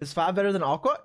Is five better than Aqua?